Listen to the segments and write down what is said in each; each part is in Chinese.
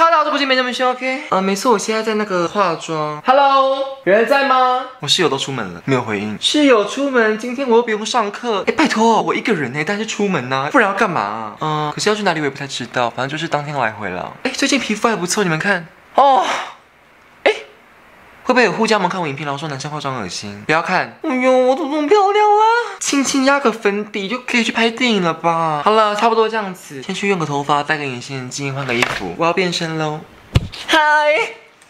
哈喽，这不是没那么凶，OK？啊，没错，我现在在那个化妆。Hello，有人在吗？我室友都出门了，没有回应。室友出门，今天我又不用上课。哎，拜托，我一个人呢，但是出门呢，不然要干嘛？啊嗯，可是要去哪里我也不太知道，反正就是当天来回了。哎，最近皮肤还不错，你们看哦。会不会有护家盟看我影片，然后说男生化妆恶心？不要看！哎呦，我都这么漂亮了，轻轻压个粉底就可以去拍电影了吧？好了，差不多这样子，先去用个头发，戴个隐形眼镜，换个衣服，我要变身喽！嗨，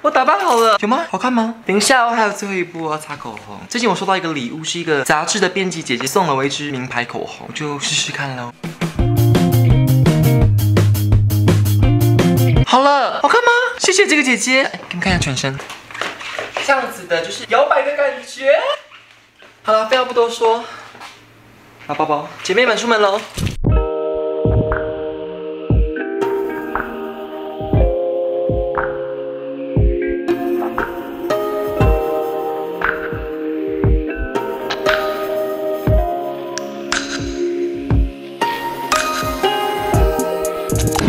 我打扮好了，有吗？好看吗？等一下，我还有最后一步，要擦口红。最近我收到一个礼物，是一个杂志的编辑姐姐送了我一支名牌口红，就试试看喽。好了，好看吗？谢谢这个姐姐，给你们看一下全身。这样子的就是摇摆的感觉。好了，废话不多说，拿包包，姐妹们出门喽。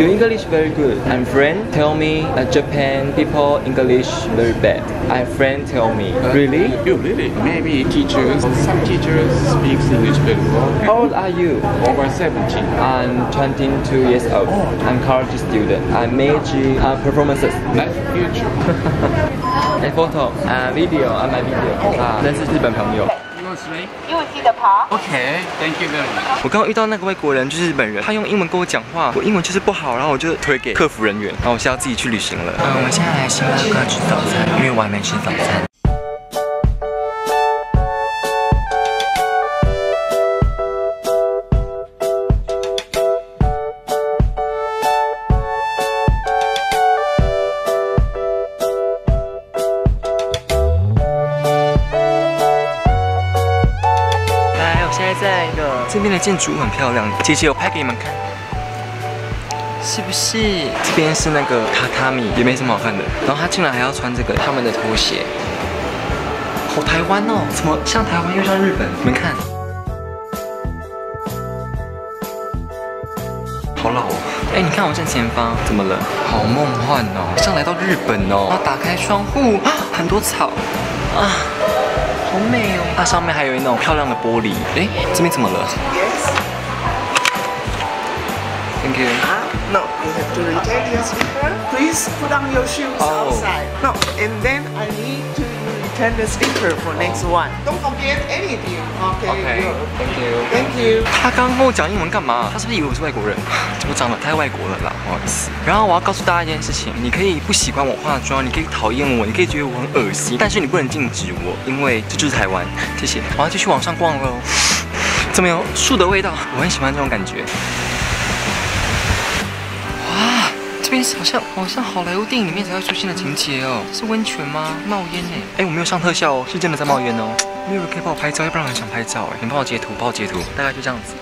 Your English very good. And friend tell me that Japan people English very bad. My friend tell me. Really? You really? Maybe teachers. Some teachers speak English very well. How old are you? Over 70. I'm 22 years old. I'm college student. I major uh, performances. Nice future. A photo, uh, video, uh, my video. 啊，认识日本朋友。 You will see the park. Okay, thank you very much. 我刚刚遇到那个外国人，就是日本人，他用英文跟我讲话，我英文就是不好，然后我就推给客服人员，然后我现在要自己去旅行了。嗯，我们现在来星巴克吃早餐，因为我还没吃早餐。这边的建筑物很漂亮，姐姐我拍给你们看，是不是？这边是那个榻榻米，也没什么好看的。然后他进来还要穿这个他们的拖鞋，好台湾哦，怎么像台湾又像日本？你们看，好老哦。哎，你看我正前方，怎么了？好梦幻哦，像来到日本哦。然后打开窗户，啊，很多草，啊。好美哦！它上面还有那种漂亮的玻璃。哎，这边怎么了 Yes.？Thank you。Ah, no, you have to retain your slipper. Please put on your shoes Oh. outside. No, and then I need to return the sticker for next one. Don't forget anything. Okay. good. Thank you。Thank you. 他刚刚跟我讲英文干嘛？他是不是以为我是外国人？我长得太外国了啦，不好意思。然后我要告诉大家一件事情：你可以不喜欢我化妆，你可以讨厌我，你可以觉得我很恶心，但是你不能禁止我，因为这就是台湾。谢谢。我要继续往上逛喽。怎么有树的味道？我很喜欢这种感觉。这边好像好像好莱坞电影里面才会出现的情节哦。是温泉吗？冒烟呢？哎，我没有上特效哦，是真的在冒烟哦。没有人可以帮我拍照，要不然我很想拍照哎。你帮我截图，帮我截图，大概就这样子。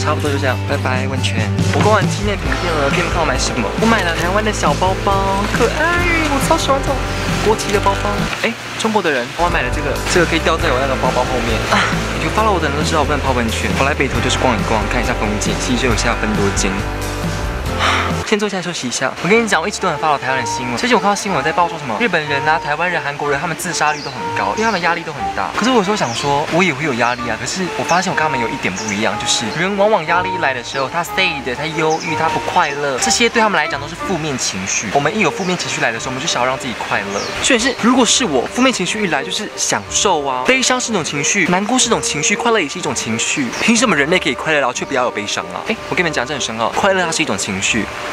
差不多就这样，拜拜温泉。我逛完纪念品店了，给你们看我买什么。我买了台湾的小包包，可爱，我超喜欢这种国旗的包包。哎，中国的人，我还买了这个，这个可以吊在我那个包包后面啊。有 follow 我的人都知道我不能泡温泉，我来北投就是逛一逛，看一下风景，其实有下分多精。先坐下来休息一下。我跟你讲，我一直都很 follow 台湾的新闻。最近我看到新闻在报说什么日本人啊、台湾人、韩国人，他们自杀率都很高，因为他们压力都很大。可是我有时候想说，我也会有压力啊。可是我发现我跟他们有一点不一样，就是人往往压力一来的时候，他 stay 的他忧郁，他不快乐，这些对他们来讲都是负面情绪。我们一有负面情绪来的时候，我们就想要让自己快乐。所以是，如果是我负面情绪一来，就是享受啊，悲伤是一种情绪，难过是一种情绪，快乐也是一种情绪。凭什么人类可以快乐，然后却不要有悲伤啊？哎，我跟你们讲，这很深奥。快乐它是一种情绪，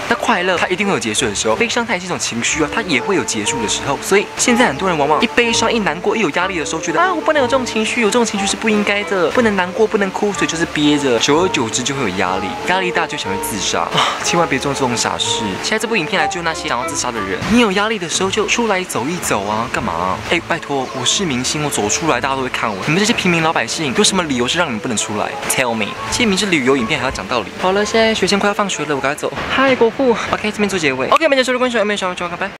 那快乐它一定会有结束的时候，悲伤它也是一种情绪啊，它也会有结束的时候。所以现在很多人往往一悲伤、一难过、一有压力的时候，觉得啊，我不能有这种情绪，有这种情绪是不应该的，不能难过，不能哭，所以就是憋着，久而久之就会有压力，压力大就想要自杀啊！千万别做这种傻事。现在这部影片来救那些想要自杀的人，你有压力的时候就出来走一走啊，干嘛、啊？哎，拜托，我是明星，我走出来大家都会看我。你们这些平民老百姓，有什么理由是让你们不能出来？Tell me，这明是旅游影片还要讲道理。好了，现在学生快要放学了，我赶快走。嗨，国父，OK，这边做结尾。OK，没结束的观众有没有想要说拜拜？